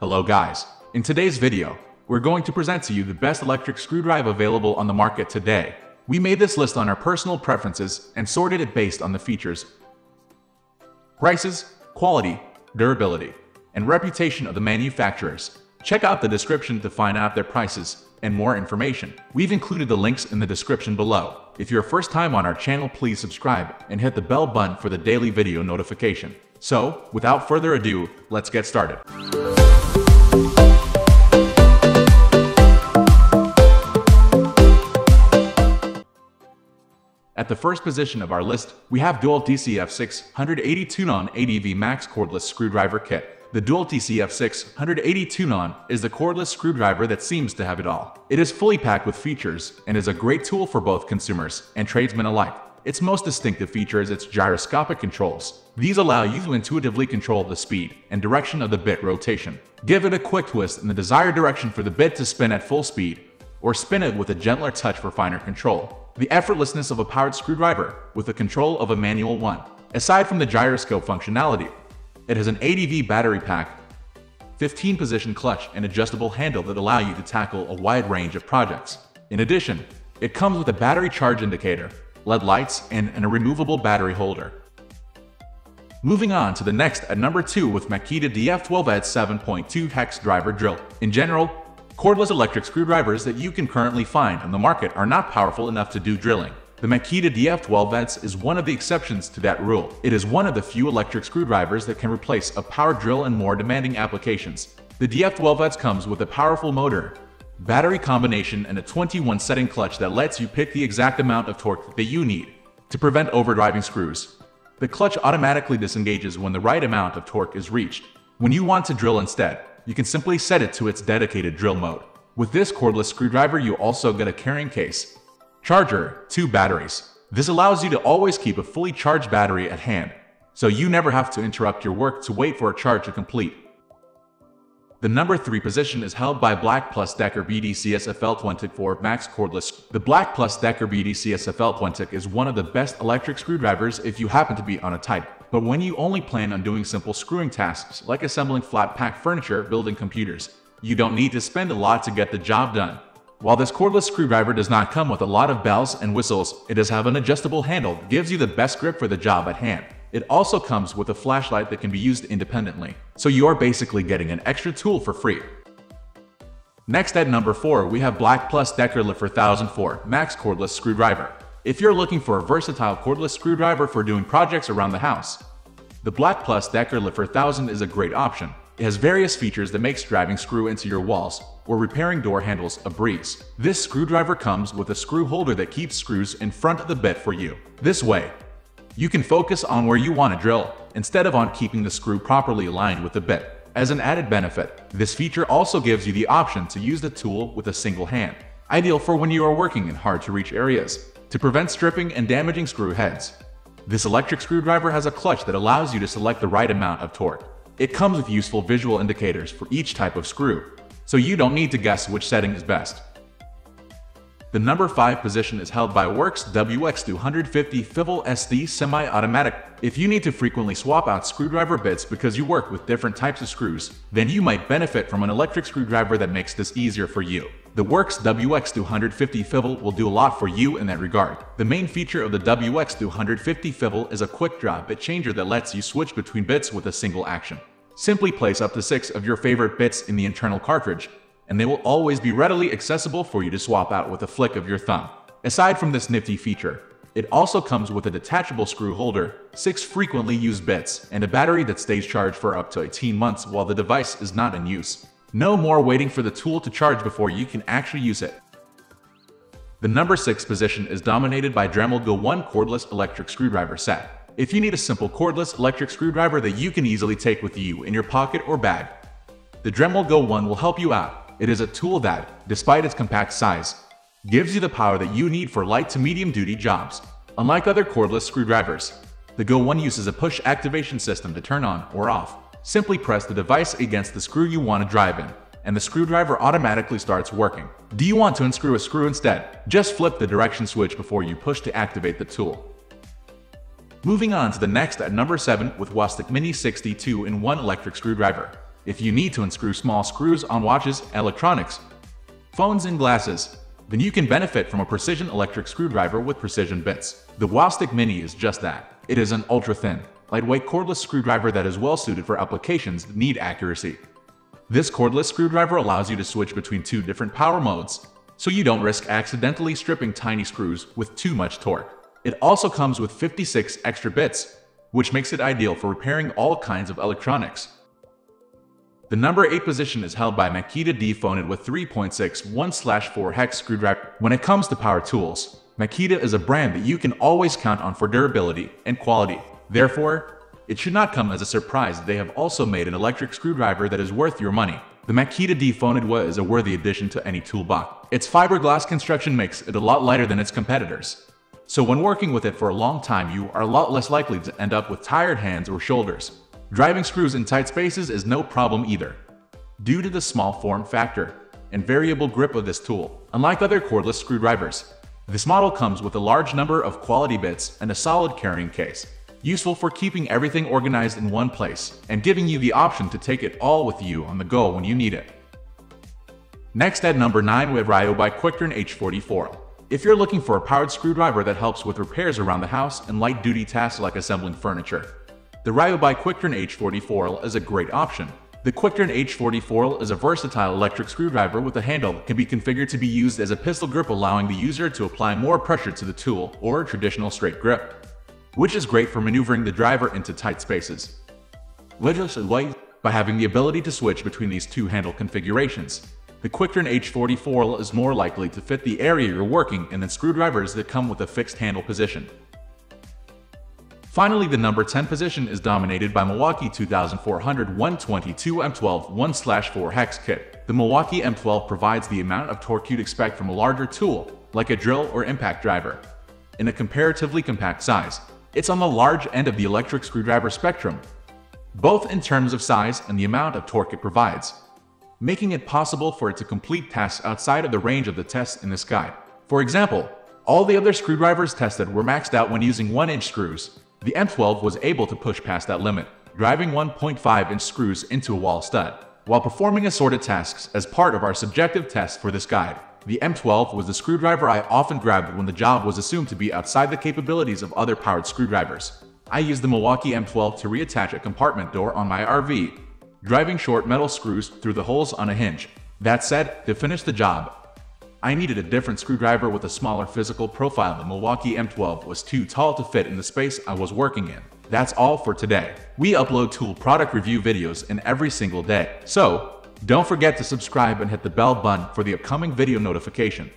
Hello guys, in today's video, we're going to present to you the best electric screwdriver available on the market today. We made this list on our personal preferences and sorted it based on the features, prices, quality, durability, and reputation of the manufacturers. Check out the description to find out their prices and more information. We've included the links in the description below. If you're first time on our channel, please subscribe and hit the bell button for the daily video notification. So, without further ado, let's get started. At the first position of our list, we have DEWALT DCF6 182-non ADV Max Cordless Screwdriver Kit. The DEWALT TCF6 182 non is the cordless screwdriver that seems to have it all. It is fully packed with features and is a great tool for both consumers and tradesmen alike. Its most distinctive feature is its gyroscopic controls. These allow you to intuitively control the speed and direction of the bit rotation. Give it a quick twist in the desired direction for the bit to spin at full speed, or spin it with a gentler touch for finer control the effortlessness of a powered screwdriver with the control of a manual one. Aside from the gyroscope functionality, it has an ADV battery pack, 15-position clutch, and adjustable handle that allow you to tackle a wide range of projects. In addition, it comes with a battery charge indicator, LED lights, and, and a removable battery holder. Moving on to the next at number 2 with Makita DF12 at 7.2 hex driver drill. In general, Cordless electric screwdrivers that you can currently find on the market are not powerful enough to do drilling. The Makita DF12X is one of the exceptions to that rule. It is one of the few electric screwdrivers that can replace a power drill in more demanding applications. The DF12X comes with a powerful motor, battery combination, and a 21 setting clutch that lets you pick the exact amount of torque that you need to prevent overdriving screws. The clutch automatically disengages when the right amount of torque is reached. When you want to drill instead, you can simply set it to its dedicated drill mode. With this cordless screwdriver, you also get a carrying case, charger, two batteries. This allows you to always keep a fully charged battery at hand, so you never have to interrupt your work to wait for a charge to complete. The number 3 position is held by Black Plus Decker BDCSFL24 Max Cordless. The Black Plus Decker BDCSFL20 is one of the best electric screwdrivers if you happen to be on a tight, but when you only plan on doing simple screwing tasks like assembling flat pack furniture, building computers. You don't need to spend a lot to get the job done. While this cordless screwdriver does not come with a lot of bells and whistles, it does have an adjustable handle that gives you the best grip for the job at hand. It also comes with a flashlight that can be used independently, so you are basically getting an extra tool for free. Next at number 4, we have Black Plus Decker Liffer 1004 Max Cordless Screwdriver. If you're looking for a versatile cordless screwdriver for doing projects around the house, the Black Plus Decker Liffer 1000 is a great option. It has various features that makes driving screw into your walls or repairing door handles a breeze. This screwdriver comes with a screw holder that keeps screws in front of the bit for you. This way, you can focus on where you want to drill, instead of on keeping the screw properly aligned with the bit. As an added benefit, this feature also gives you the option to use the tool with a single hand, ideal for when you are working in hard-to-reach areas, to prevent stripping and damaging screw heads. This electric screwdriver has a clutch that allows you to select the right amount of torque. It comes with useful visual indicators for each type of screw, so you don't need to guess which setting is best. The number 5 position is held by WORX WX250 Fivel SD Semi-Automatic. If you need to frequently swap out screwdriver bits because you work with different types of screws, then you might benefit from an electric screwdriver that makes this easier for you. The WORX WX250 Fivel will do a lot for you in that regard. The main feature of the WX250 Fivel is a quick draw bit changer that lets you switch between bits with a single action. Simply place up to six of your favorite bits in the internal cartridge, and they will always be readily accessible for you to swap out with a flick of your thumb. Aside from this nifty feature, it also comes with a detachable screw holder, 6 frequently used bits, and a battery that stays charged for up to 18 months while the device is not in use. No more waiting for the tool to charge before you can actually use it. The number 6 position is dominated by Dremel Go 1 cordless electric screwdriver set. If you need a simple cordless electric screwdriver that you can easily take with you in your pocket or bag, the Dremel Go 1 will help you out. It is a tool that, despite its compact size, gives you the power that you need for light to medium duty jobs. Unlike other cordless screwdrivers, the Go 1 uses a push activation system to turn on or off. Simply press the device against the screw you want to drive in, and the screwdriver automatically starts working. Do you want to unscrew a screw instead? Just flip the direction switch before you push to activate the tool. Moving on to the next at number 7 with Wowstick Mini 62 in 1 electric screwdriver. If you need to unscrew small screws on watches, electronics, phones, and glasses, then you can benefit from a precision electric screwdriver with precision bits. The Wowstick Mini is just that. It is an ultra-thin, lightweight cordless screwdriver that is well suited for applications that need accuracy. This cordless screwdriver allows you to switch between two different power modes, so you don't risk accidentally stripping tiny screws with too much torque. It also comes with 56 extra bits, which makes it ideal for repairing all kinds of electronics. The number 8 position is held by Makita D-Phoned with 3.6 1-4 hex screwdriver. When it comes to power tools, Makita is a brand that you can always count on for durability and quality. Therefore, it should not come as a surprise that they have also made an electric screwdriver that is worth your money. The Makita D-Phoned is a worthy addition to any toolbox. Its fiberglass construction makes it a lot lighter than its competitors. So when working with it for a long time, you are a lot less likely to end up with tired hands or shoulders. Driving screws in tight spaces is no problem either, due to the small form factor and variable grip of this tool. Unlike other cordless screwdrivers, this model comes with a large number of quality bits and a solid carrying case, useful for keeping everything organized in one place and giving you the option to take it all with you on the go when you need it. Next at number 9 we have Ryobi Quickturn H44. If you're looking for a powered screwdriver that helps with repairs around the house and light-duty tasks like assembling furniture, the Ryobi Quickturn H44 is a great option. The Quickturn H44 is a versatile electric screwdriver with a handle that can be configured to be used as a pistol grip allowing the user to apply more pressure to the tool or a traditional straight grip, which is great for maneuvering the driver into tight spaces. Legislatively, by having the ability to switch between these two handle configurations, the Quickturn H44 is more likely to fit the area you're working in than screwdrivers that come with a fixed handle position. Finally, the number 10 position is dominated by Milwaukee 2400 122 M12 1-4 hex kit. The Milwaukee M12 provides the amount of torque you'd expect from a larger tool, like a drill or impact driver, in a comparatively compact size. It's on the large end of the electric screwdriver spectrum, both in terms of size and the amount of torque it provides, making it possible for it to complete tasks outside of the range of the tests in this guide. For example, all the other screwdrivers tested were maxed out when using 1-inch screws, the M12 was able to push past that limit, driving 1.5-inch screws into a wall stud. While performing assorted tasks as part of our subjective test for this guide, the M12 was the screwdriver I often grabbed when the job was assumed to be outside the capabilities of other powered screwdrivers. I used the Milwaukee M12 to reattach a compartment door on my RV, driving short metal screws through the holes on a hinge. That said, to finish the job, I needed a different screwdriver with a smaller physical profile. The Milwaukee M12 was too tall to fit in the space I was working in. That's all for today. We upload tool product review videos in every single day. So, don't forget to subscribe and hit the bell button for the upcoming video notification.